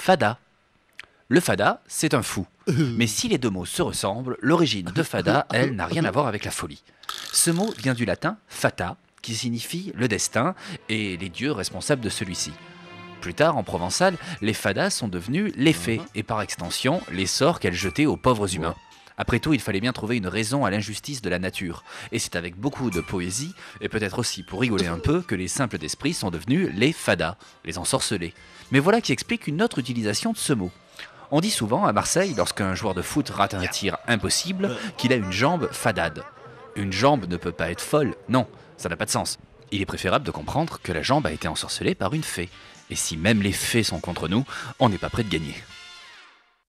fada. Le fada, c'est un fou. Mais si les deux mots se ressemblent, l'origine de fada, elle, n'a rien à voir avec la folie. Ce mot vient du latin fata, qui signifie le destin et les dieux responsables de celui-ci. Plus tard, en provençal, les fadas sont devenus les fées, et par extension, les sorts qu'elles jetaient aux pauvres humains. Après tout, il fallait bien trouver une raison à l'injustice de la nature. Et c'est avec beaucoup de poésie, et peut-être aussi pour rigoler un peu, que les simples d'esprit sont devenus les fadas, les ensorcelés. Mais voilà qui explique une autre utilisation de ce mot. On dit souvent à Marseille, lorsqu'un joueur de foot rate un tir impossible, qu'il a une jambe fadade. Une jambe ne peut pas être folle, non, ça n'a pas de sens. Il est préférable de comprendre que la jambe a été ensorcelée par une fée. Et si même les fées sont contre nous, on n'est pas prêt de gagner.